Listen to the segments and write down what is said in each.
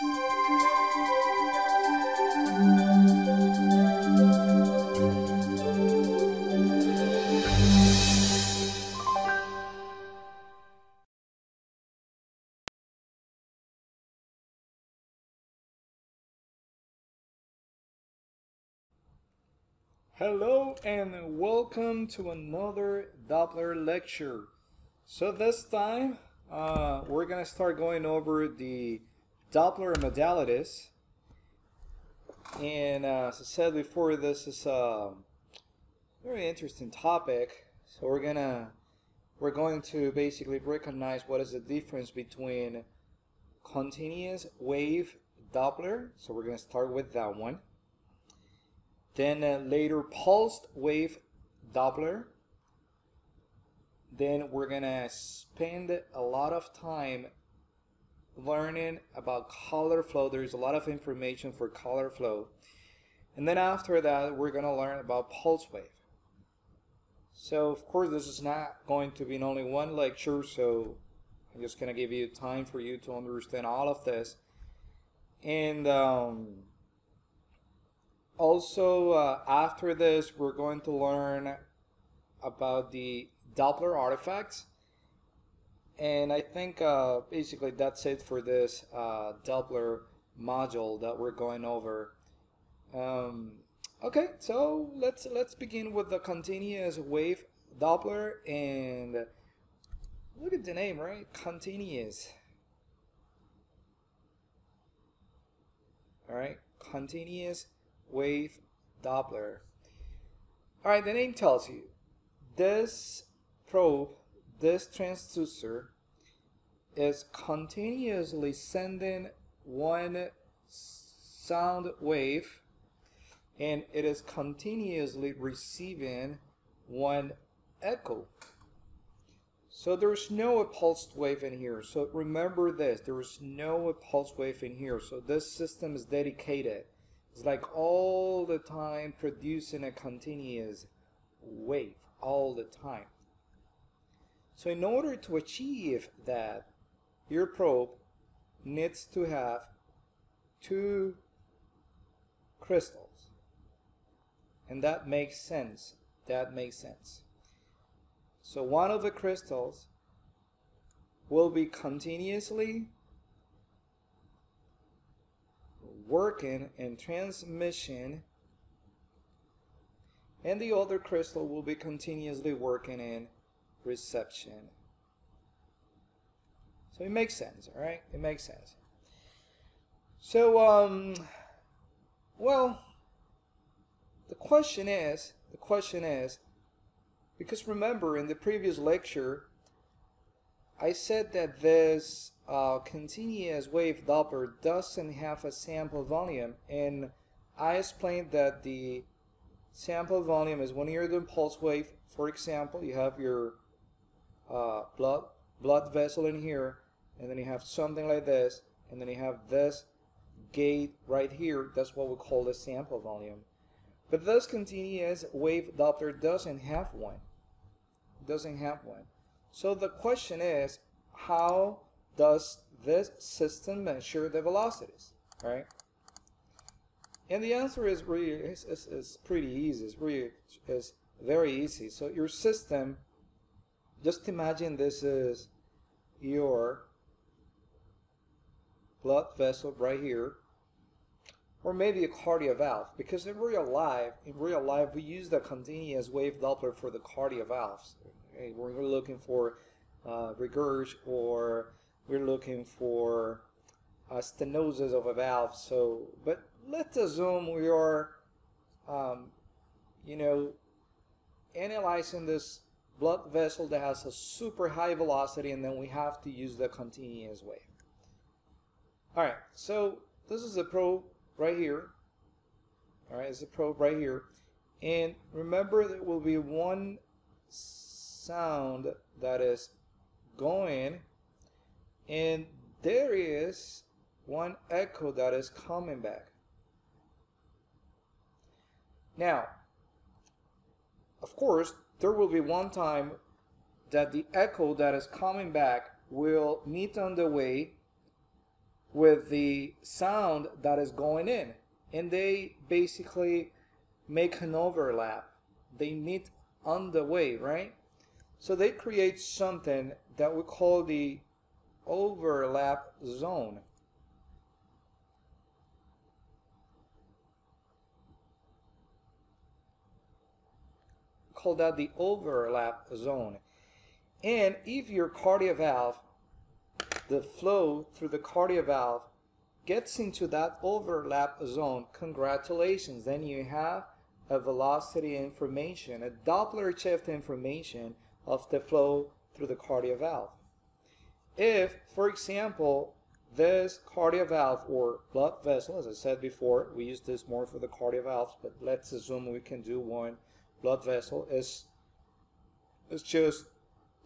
Hello and welcome to another Doppler lecture. So this time uh, we're going to start going over the Doppler modalities. And uh, as I said before, this is a very interesting topic. So we're gonna we're going to basically recognize what is the difference between continuous wave Doppler. So we're going to start with that one then uh, later pulsed wave Doppler. Then we're gonna spend a lot of time learning about color flow. There's a lot of information for color flow. And then after that, we're gonna learn about pulse wave. So of course, this is not going to be in only one lecture, so I'm just gonna give you time for you to understand all of this. And um, also, uh, after this, we're going to learn about the Doppler artifacts. And I think uh, basically that's it for this uh, Doppler module that we're going over. Um, okay, so let's let's begin with the continuous wave Doppler and look at the name, right? Continuous. All right, continuous wave Doppler. Alright, the name tells you this probe, this transducer, is continuously sending one sound wave and it is continuously receiving one echo. So there's no pulsed wave in here. So remember this, there is no pulse wave in here. So this system is dedicated it's like all the time producing a continuous wave all the time. So in order to achieve that, your probe needs to have two crystals. And that makes sense. That makes sense. So one of the crystals will be continuously working in transmission and the other crystal will be continuously working in reception. So it makes sense, all right? It makes sense. So, um, well, the question is, the question is, because remember in the previous lecture, I said that this uh, continuous wave Doppler doesn't have a sample volume and I explained that the sample volume is when you're doing pulse wave for example you have your uh, blood blood vessel in here and then you have something like this and then you have this gate right here that's what we call the sample volume but this continuous wave Doppler doesn't have one doesn't have one so the question is how does this system measure the velocities, right? And the answer is really is pretty easy. It's really very easy. So your system, just imagine this is your blood vessel right here, or maybe a cardiac valve. Because in real life, in real life, we use the continuous wave Doppler for the cardiac valves. Okay? We're looking for uh, regurg or we're looking for uh, stenosis of a valve. So, but let's assume we are, um, you know, analyzing this blood vessel that has a super high velocity and then we have to use the continuous wave. Alright, so this is a probe right here. Alright, it's a probe right here. And remember there will be one sound that is going and there is one echo that is coming back. Now, of course, there will be one time that the echo that is coming back will meet on the way with the sound that is going in. And they basically make an overlap. They meet on the way, right? So they create something that we call the overlap zone. Call that the overlap zone. And if your cardiac valve, the flow through the cardiac valve gets into that overlap zone, congratulations, then you have a velocity information, a Doppler shift information of the flow through the cardiac valve. If, for example, this cardiac valve or blood vessel, as I said before, we use this more for the cardiac valves, but let's assume we can do one blood vessel is is just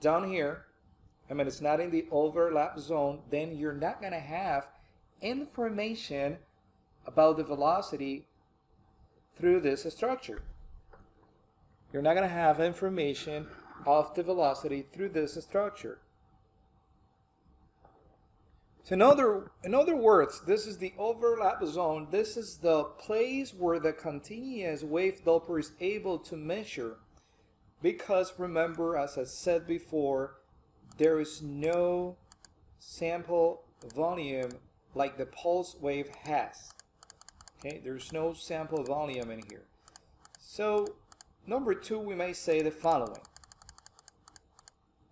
down here. I mean, it's not in the overlap zone. Then you're not going to have information about the velocity through this structure. You're not going to have information of the velocity through this structure. So in other, in other words, this is the overlap zone. This is the place where the continuous wave Doppler is able to measure. Because remember, as I said before, there is no sample volume like the pulse wave has. Okay, there's no sample volume in here. So, number two, we may say the following.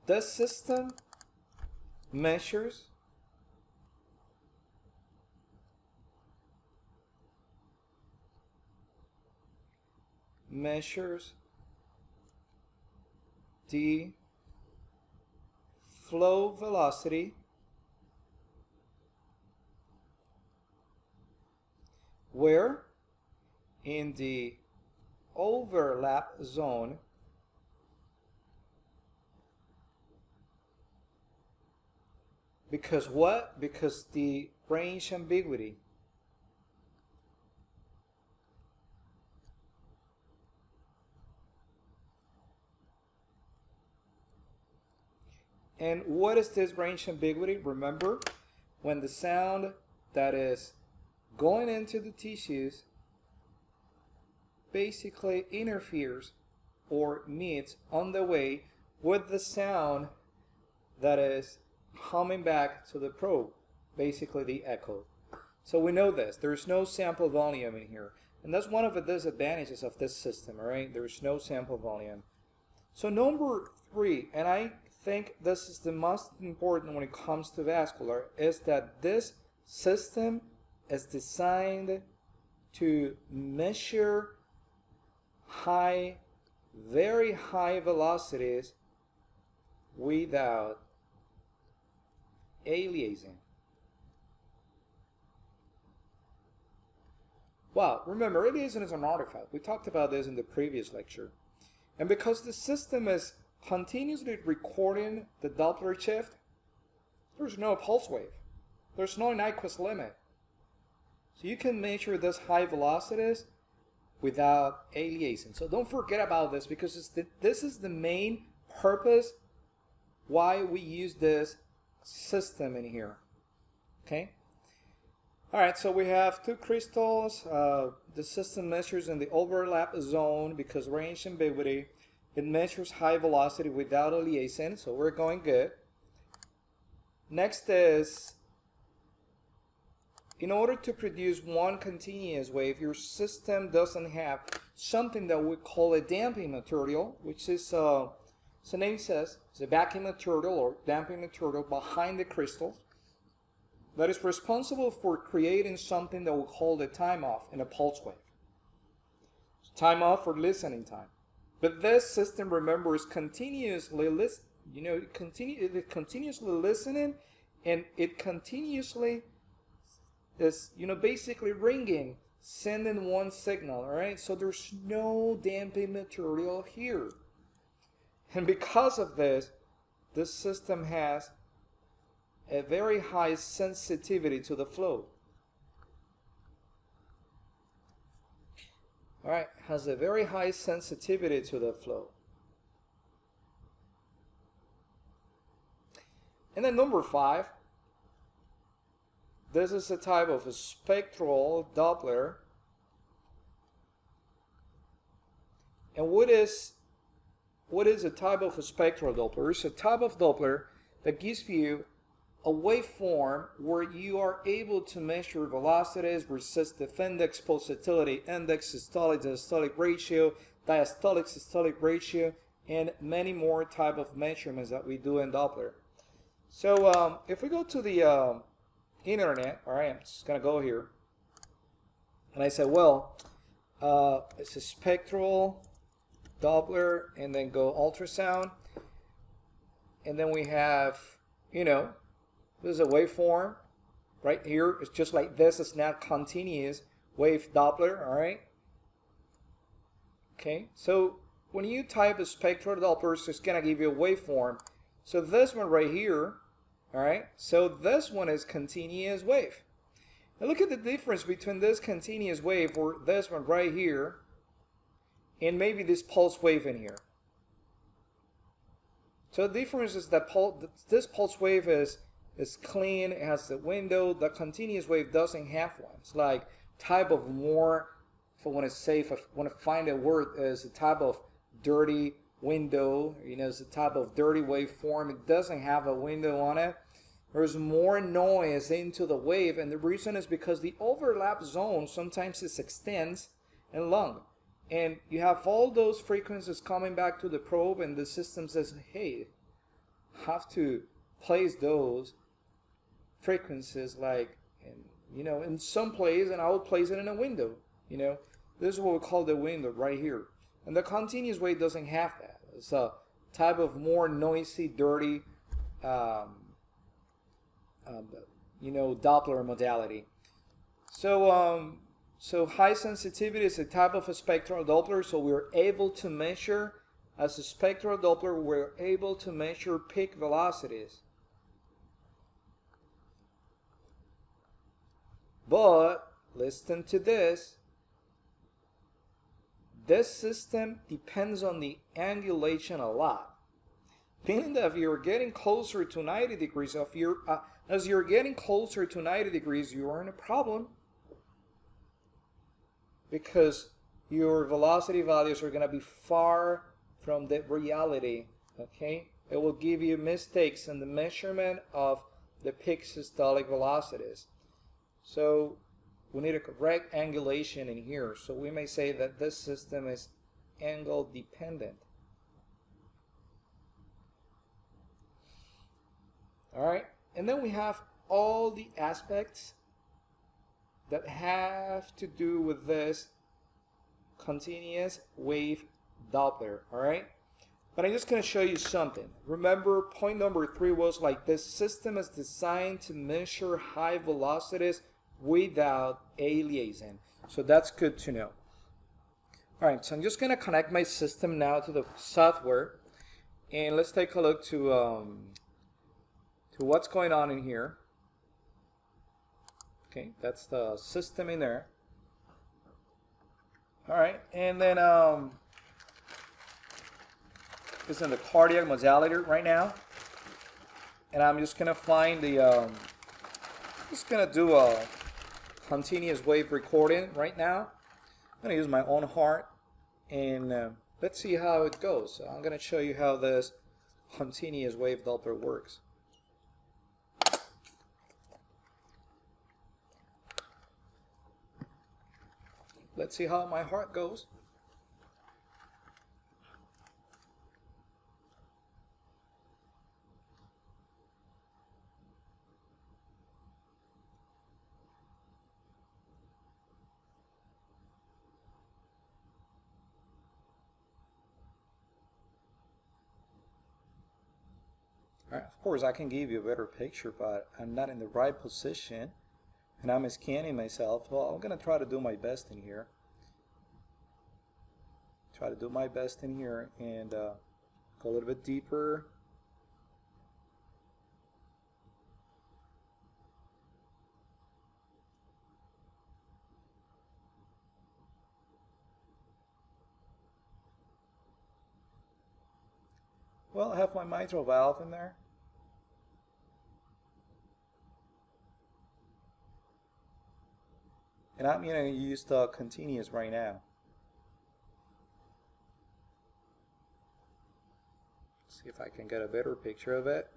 The system measures measures the flow velocity where in the overlap zone because what? Because the range ambiguity And what is this range ambiguity? Remember, when the sound that is going into the tissues basically interferes or meets on the way with the sound that is coming back to the probe, basically the echo. So we know this. There's no sample volume in here. And that's one of the disadvantages of this system, all right? There's no sample volume. So number three, and I think this is the most important when it comes to vascular, is that this system is designed to measure high, very high velocities without aliasing. Well, remember, aliasing is an artifact. We talked about this in the previous lecture. And because the system is continuously recording the Doppler shift, there's no pulse wave. There's no Nyquist limit. So you can measure those high velocities without aliasing. So don't forget about this because the, this is the main purpose why we use this system in here. Okay. All right, so we have two crystals. Uh, the system measures in the overlap zone because range ambiguity. It measures high velocity without aliasing, so we're going good. Next is, in order to produce one continuous wave, your system doesn't have something that we call a damping material, which is, uh, the name says, it's a backing material or damping material behind the crystals that is responsible for creating something that we call the time off in a pulse wave. Time off for listening time. But this system, remembers continuously listen. You know, continue, it continuously listening, and it continuously is, you know, basically ringing, sending one signal. All right, so there's no damping material here, and because of this, this system has a very high sensitivity to the flow. All right, has a very high sensitivity to the flow. And then number five, this is a type of a spectral Doppler. And what is what is a type of a spectral Doppler? It's a type of Doppler that gives you a waveform where you are able to measure velocities, resistive index, pulsatility index, systolic diastolic ratio, diastolic systolic ratio, and many more type of measurements that we do in Doppler. So um, if we go to the uh, internet, all right, I'm just gonna go here, and I said, well, uh, it's a spectral Doppler, and then go ultrasound, and then we have, you know, this is a waveform right here. It's just like this. It's not continuous wave Doppler, all right? Okay, so when you type a spectral Doppler, it's going to give you a waveform. So this one right here, all right? So this one is continuous wave. Now look at the difference between this continuous wave or this one right here and maybe this pulse wave in here. So the difference is that pul this pulse wave is is clean, it has a window. The continuous wave doesn't have one. It's like type of more, if I want to say, if I want to find a word, is a type of dirty window. You know, it's a type of dirty waveform. It doesn't have a window on it. There's more noise into the wave, and the reason is because the overlap zone sometimes it extends and long. And you have all those frequencies coming back to the probe, and the system says, hey, have to place those frequencies like in, you know in some place and I will place it in a window you know? This is what we call the window right here. And the continuous wave doesn't have that. It's a type of more noisy dirty um, um, you know Doppler modality. So um, so high sensitivity is a type of a spectral Doppler so we're able to measure as a spectral Doppler we're able to measure peak velocities But listen to this. This system depends on the angulation a lot. Meaning that if you're getting closer to 90 degrees, if you're, uh, as you're getting closer to 90 degrees, you are in a problem. Because your velocity values are going to be far from the reality. Okay? It will give you mistakes in the measurement of the peak systolic velocities. So we need a correct angulation in here. So we may say that this system is angle dependent. All right, and then we have all the aspects that have to do with this continuous wave Doppler, all right? But I'm just going to show you something. Remember, point number three was like this system is designed to measure high velocities without aliasing. So that's good to know. All right, so I'm just going to connect my system now to the software. And let's take a look to, um, to what's going on in here. Okay, that's the system in there. All right, and then um, it's in the cardiac modality right now. And I'm just going to find the, um, just going to do a continuous wave recording right now. I'm going to use my own heart and uh, let's see how it goes. So I'm going to show you how this continuous wave Doppler works. Let's see how my heart goes. Of course, I can give you a better picture, but I'm not in the right position, and I'm scanning myself. Well, I'm going to try to do my best in here. Try to do my best in here and uh, go a little bit deeper. Well, I have my mitral valve in there. And I'm going to use the continuous right now. See if I can get a better picture of it.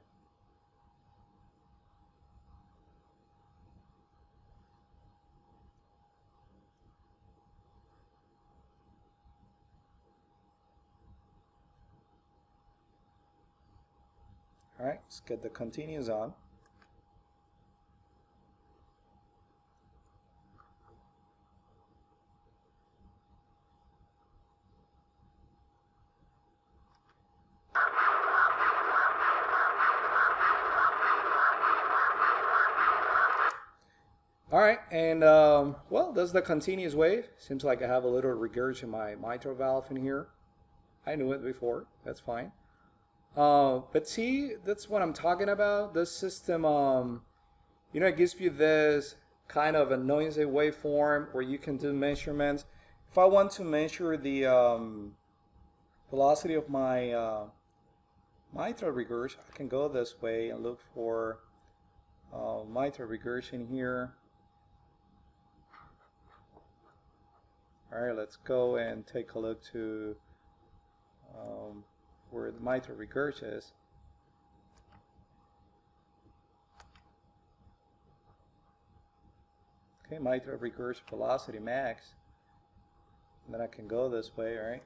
Alright, let's get the continuous on. All right, and um, well, that's the continuous wave. Seems like I have a little regurg in my mitral valve in here. I knew it before, that's fine. Uh, but see, that's what I'm talking about. This system, um, you know, it gives you this kind of a noisy waveform where you can do measurements. If I want to measure the um, velocity of my uh, mitral regurg, I can go this way and look for uh, mitral regurg here. All right, let's go and take a look to um, where the mitral regurg is. Okay, mitral regurg velocity max. And then I can go this way, all right?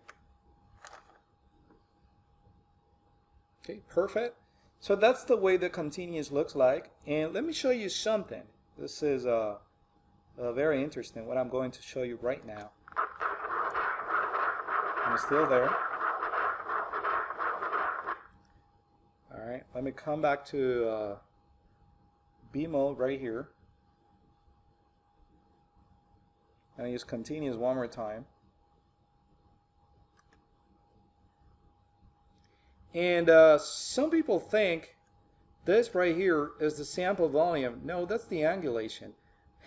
Okay, perfect. So that's the way the continuous looks like. And let me show you something. This is uh, uh, very interesting, what I'm going to show you right now. I'm still there. Alright, let me come back to uh, B mode right here. And I use continuous one more time. And uh, some people think this right here is the sample volume. No, that's the angulation.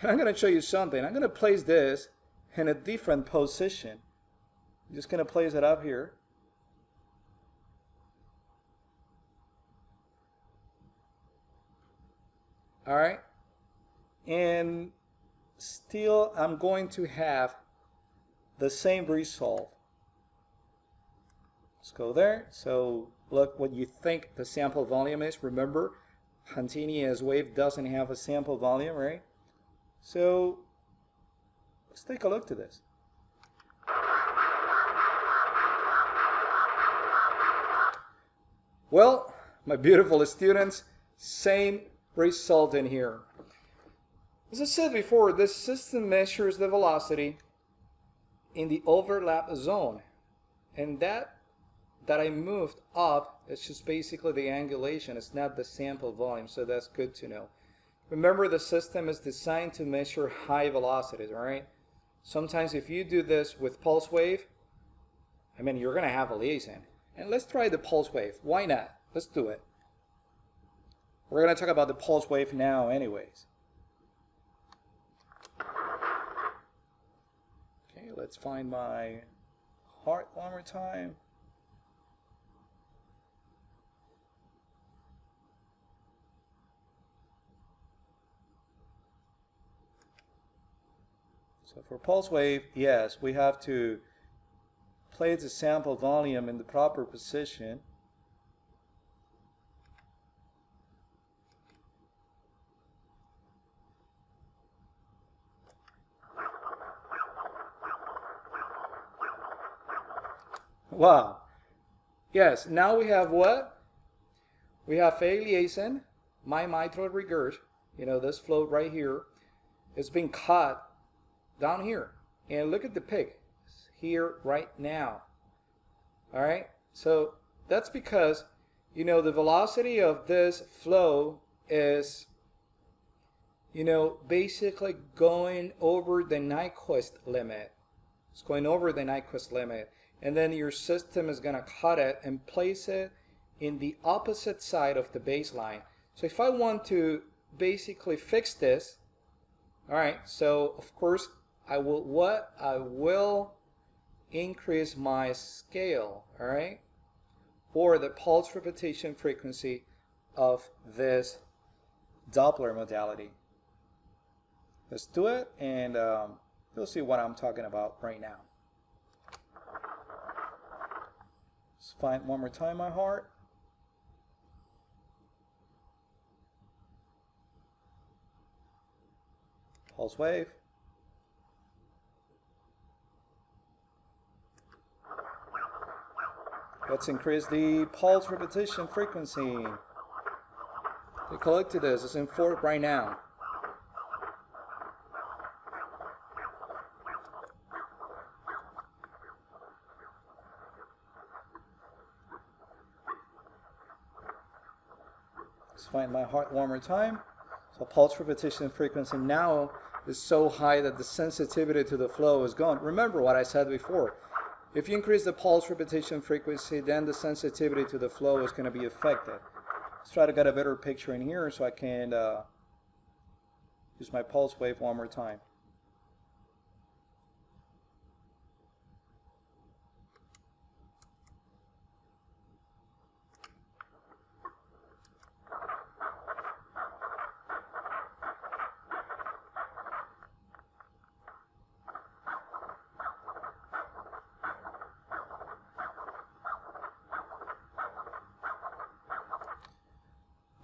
And I'm going to show you something. I'm going to place this in a different position. I'm just going to place it up here. All right. And still I'm going to have the same result. Let's go there. So look what you think the sample volume is. Remember, continuous wave doesn't have a sample volume, right? So let's take a look to this. Well, my beautiful students, same result in here. As I said before, this system measures the velocity in the overlap zone. And that that I moved up is just basically the angulation. It's not the sample volume, so that's good to know. Remember, the system is designed to measure high velocities, all right? Sometimes if you do this with pulse wave, I mean, you're going to have aliasing. And let's try the pulse wave. Why not? Let's do it. We're going to talk about the pulse wave now anyways. Okay, let's find my heart one more time. So for pulse wave, yes, we have to place the sample volume in the proper position. Wow. Yes, now we have what? We have aliasing, my mitral regurg, you know, this float right here. It's been cut down here. And look at the pig here right now. All right, so that's because, you know, the velocity of this flow is, you know, basically going over the Nyquist limit. It's going over the Nyquist limit. And then your system is going to cut it and place it in the opposite side of the baseline. So if I want to basically fix this, all right, so of course I will what? I will increase my scale, all right? Or the pulse repetition frequency of this Doppler modality. Let's do it and um, you'll see what I'm talking about right now. Let's find one more time my heart. Pulse wave. Let's increase the pulse repetition frequency. Look to this. It's in fourth right now. Find my heart more time. So pulse repetition frequency now is so high that the sensitivity to the flow is gone. Remember what I said before. If you increase the pulse repetition frequency, then the sensitivity to the flow is going to be affected. Let's try to get a better picture in here so I can uh, use my pulse wave one more time.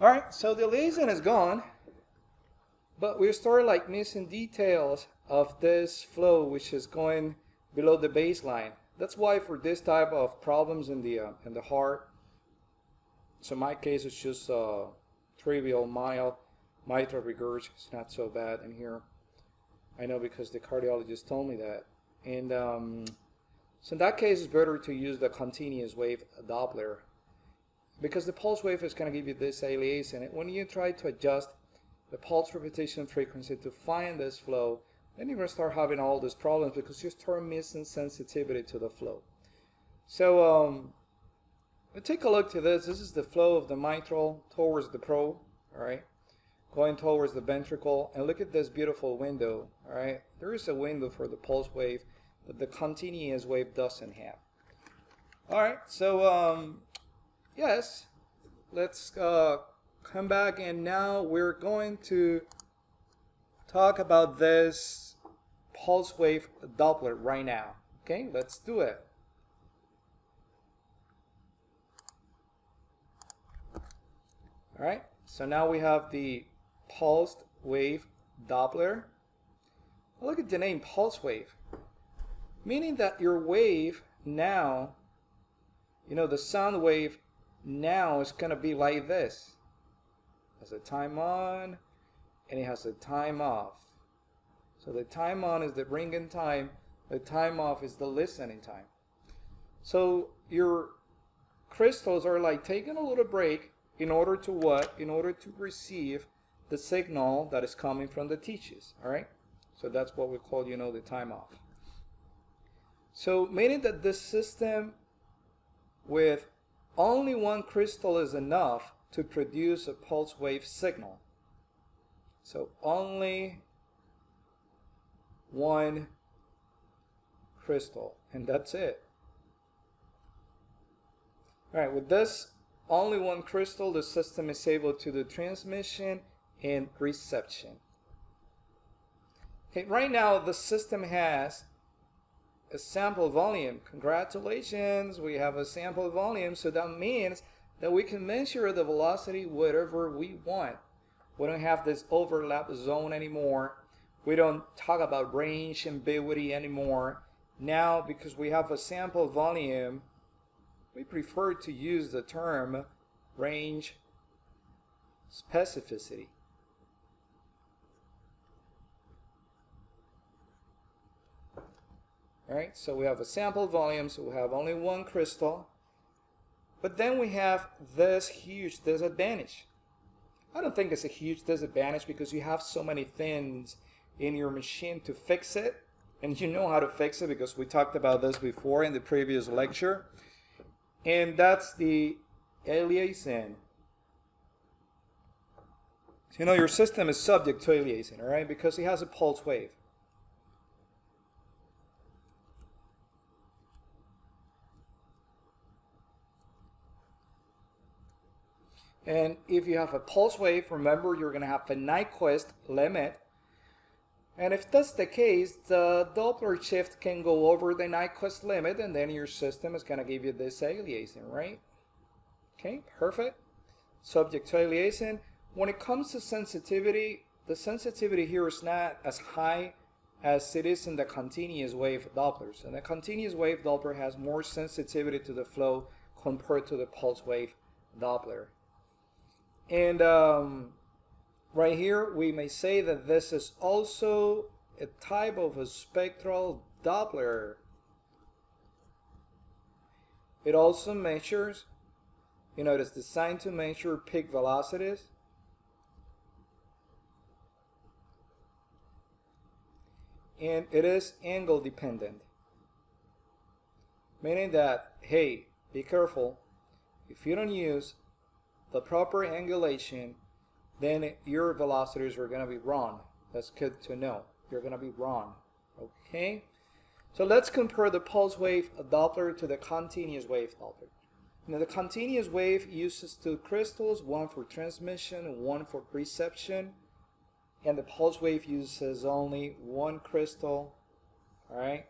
All right, so the aliasing is gone, but we start like missing details of this flow, which is going below the baseline. That's why for this type of problems in the uh, in the heart, so my case it's just uh, trivial, mild mitral regurg. It's not so bad in here. I know because the cardiologist told me that. And um, so in that case, it's better to use the continuous wave Doppler because the pulse wave is going to give you this aliasing. And when you try to adjust the pulse repetition frequency to find this flow, then you're going to start having all these problems because you start missing sensitivity to the flow. So um, take a look to this. This is the flow of the mitral towards the probe, all right, going towards the ventricle. And look at this beautiful window, all right. There is a window for the pulse wave that the continuous wave doesn't have. All right, so um, yes, let's uh, come back and now we're going to talk about this pulse wave Doppler right now. Okay, let's do it. All right, so now we have the pulsed wave Doppler. Look at the name pulse wave, meaning that your wave now, you know, the sound wave now it's going to be like this. Has a time on and it has a time off. So the time on is the ringing time, the time off is the listening time. So your crystals are like taking a little break in order to what? In order to receive the signal that is coming from the teachers, all right? So that's what we call, you know, the time off. So meaning that this system with only one crystal is enough to produce a pulse wave signal. So only one crystal, and that's it. All right, with this only one crystal, the system is able to do transmission and reception. Okay, right now the system has a sample volume. Congratulations, we have a sample volume, so that means that we can measure the velocity whatever we want. We don't have this overlap zone anymore. We don't talk about range ambiguity anymore. Now, because we have a sample volume, we prefer to use the term range specificity. Right, so we have a sample volume, so we have only one crystal. But then we have this huge disadvantage. I don't think it's a huge disadvantage because you have so many things in your machine to fix it. And you know how to fix it because we talked about this before in the previous lecture. And that's the aliasing. So you know your system is subject to aliasing, all right, because it has a pulse wave. And if you have a pulse wave, remember you're going to have a Nyquist limit. And if that's the case, the Doppler shift can go over the Nyquist limit and then your system is going to give you this aliasing, right? Okay, perfect. Subject to aliasing. When it comes to sensitivity, the sensitivity here is not as high as it is in the continuous wave Dopplers. And the continuous wave Doppler has more sensitivity to the flow compared to the pulse wave Doppler. And um, right here, we may say that this is also a type of a spectral Doppler. It also measures, you know, it is designed to measure peak velocities. And it is angle dependent. Meaning that, hey, be careful, if you don't use the proper angulation, then your velocities are going to be wrong. That's good to know. You're going to be wrong. Okay? So let's compare the pulse wave Doppler to the continuous wave Doppler. Now the continuous wave uses two crystals, one for transmission one for reception. And the pulse wave uses only one crystal, alright,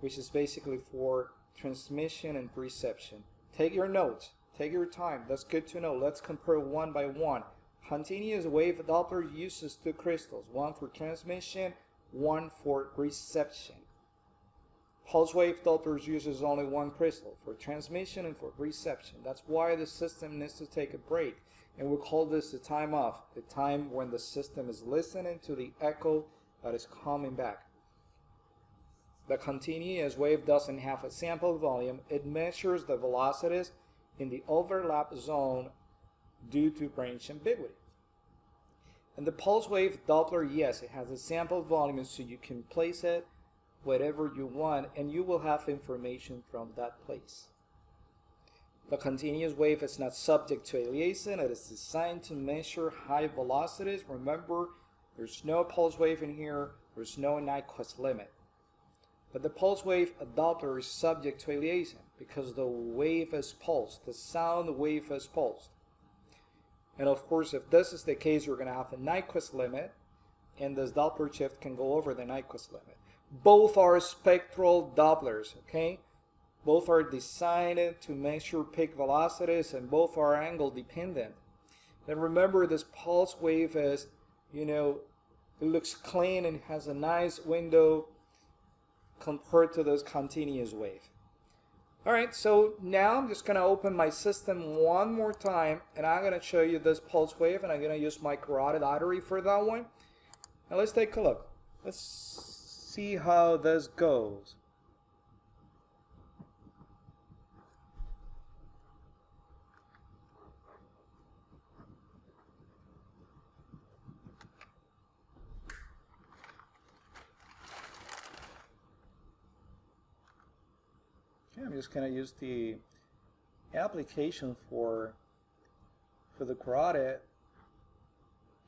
which is basically for transmission and reception. Take your notes. Take your time. That's good to know. Let's compare one by one. Continuous wave Doppler uses two crystals, one for transmission, one for reception. Pulse wave Doppler uses only one crystal for transmission and for reception. That's why the system needs to take a break. And we call this the time off, the time when the system is listening to the echo that is coming back. The continuous wave doesn't have a sample volume. It measures the velocities in the overlap zone due to range ambiguity. And the pulse wave Doppler, yes, it has a sample volume so you can place it wherever you want and you will have information from that place. The continuous wave is not subject to aliasing. It is designed to measure high velocities. Remember, there's no pulse wave in here. There's no Nyquist limit. But the pulse wave Doppler is subject to aliasing because the wave is pulsed. The sound wave is pulsed. And of course, if this is the case, you're going to have a Nyquist limit, and this Doppler shift can go over the Nyquist limit. Both are spectral Dopplers, okay? Both are designed to measure peak velocities, and both are angle dependent. And remember, this pulse wave is, you know, it looks clean and has a nice window compared to this continuous wave. Alright, so now I'm just going to open my system one more time and I'm going to show you this pulse wave and I'm going to use my carotid artery for that one. Now let's take a look. Let's see how this goes. Okay, I'm just going to use the application for for the carotid.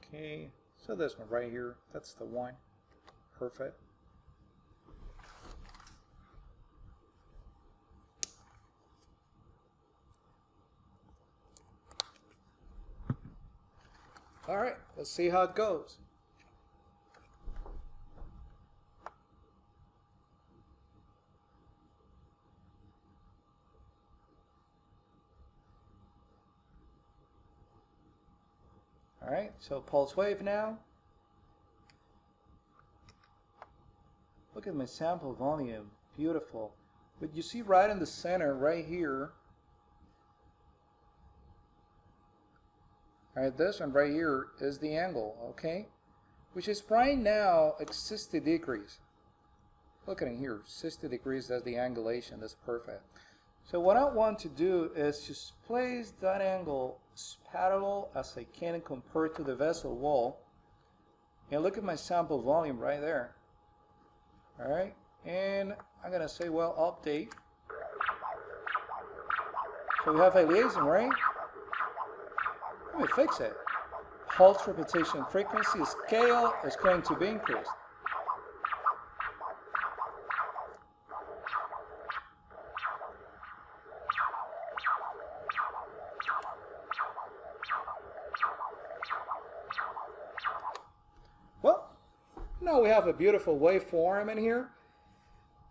Okay, so this one right here, that's the one. Perfect. All right, let's see how it goes. Right, so pulse wave now. Look at my sample volume, beautiful. But you see right in the center, right here, right, this one right here is the angle, okay? Which is right now at 60 degrees. Look at it here, 60 degrees, that's the angulation, that's perfect. So what I want to do is just place that angle as parallel as I can compared to the vessel wall. And look at my sample volume right there. Alright, and I'm to say, well, update. So we have aliasing, right? Let me fix it. Pulse repetition frequency scale is going to be increased. Have a beautiful waveform in here.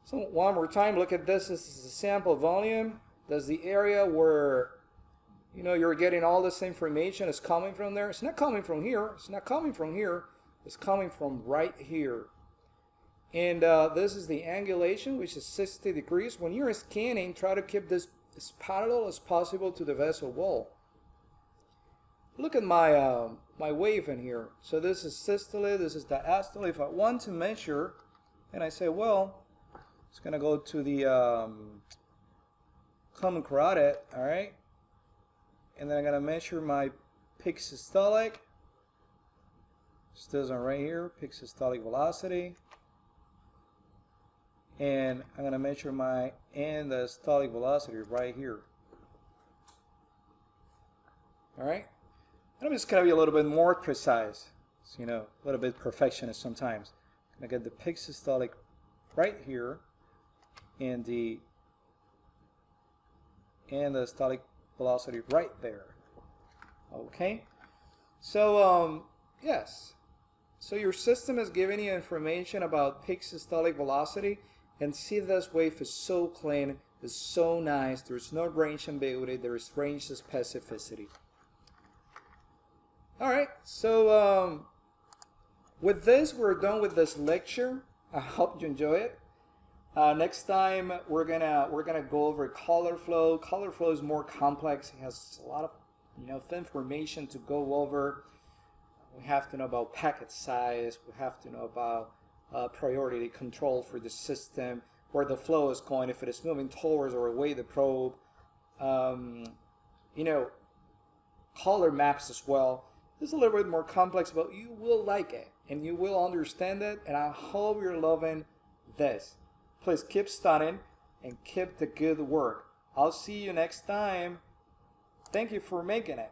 So one more time, look at this. This is the sample volume. That's the area where you know you're getting all this information is coming from there. It's not coming from here. It's not coming from here. It's coming from right here. And uh, this is the angulation, which is 60 degrees. When you're scanning, try to keep this as parallel as possible to the vessel wall. Look at my uh, my wave in here. So this is systole, this is diastole. If I want to measure, and I say, well, it's going to go to the um, common carotid, all right? And then I'm going to measure my peak systolic. This one right here, peak systolic velocity. And I'm going to measure my end diastolic velocity right here. All right? And I'm just going to be a little bit more precise. So, you know, a little bit perfectionist sometimes. I'm going to get the peak systolic right here and the and the systolic velocity right there. Okay, so um, yes, so your system is giving you information about peak systolic velocity, and see this wave is so clean, is so nice. There's no range ambiguity. There is range specificity. All right, so um, with this, we're done with this lecture. I hope you enjoy it. Uh, next time we're gonna we're gonna go over color flow. Color flow is more complex. It has a lot of you know information to go over. We have to know about packet size. We have to know about uh, priority control for the system, where the flow is going, if it is moving towards or away the probe. Um, you know, color maps as well. It's a little bit more complex, but you will like it and you will understand it. And I hope you're loving this. Please keep studying and keep the good work. I'll see you next time. Thank you for making it.